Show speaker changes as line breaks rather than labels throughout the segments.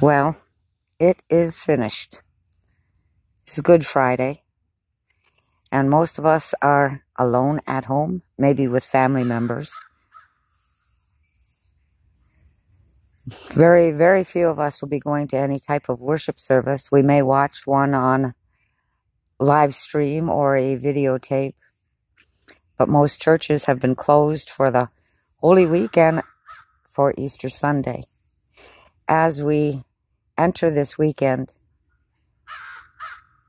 Well, it is finished. It's Good Friday, and most of us are alone at home, maybe with family members. Very, very few of us will be going to any type of worship service. We may watch one on live stream or a videotape, but most churches have been closed for the Holy Week and for Easter Sunday. As we enter this weekend,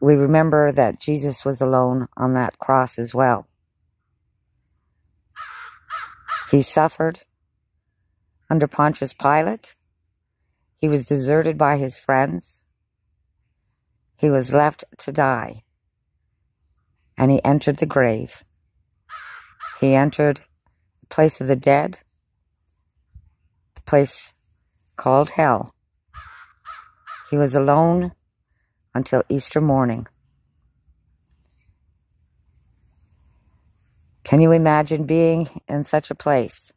we remember that Jesus was alone on that cross as well. He suffered under Pontius Pilate. He was deserted by his friends. He was left to die. And he entered the grave. He entered the place of the dead, the place called hell. He was alone until Easter morning. Can you imagine being in such a place?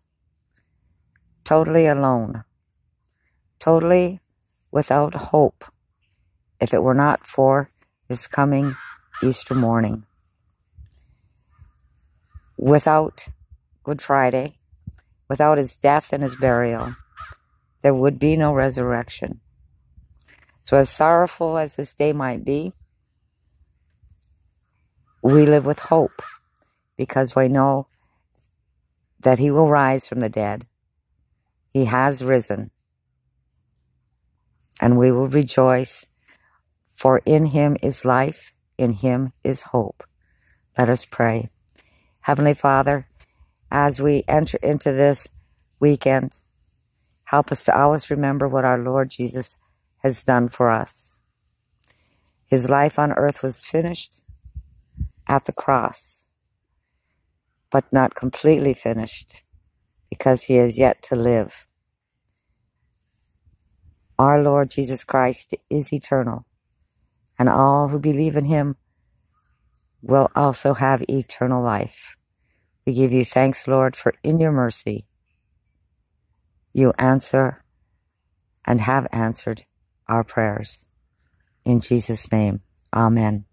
Totally alone. Totally without hope if it were not for his coming Easter morning. Without Good Friday, without his death and his burial, there would be no resurrection. So, as sorrowful as this day might be, we live with hope because we know that He will rise from the dead. He has risen. And we will rejoice, for in Him is life, in Him is hope. Let us pray. Heavenly Father, as we enter into this weekend, help us to always remember what our Lord Jesus has done for us. His life on earth was finished at the cross, but not completely finished because he has yet to live. Our Lord Jesus Christ is eternal, and all who believe in him will also have eternal life. We give you thanks, Lord, for in your mercy you answer and have answered our prayers. In Jesus' name, amen.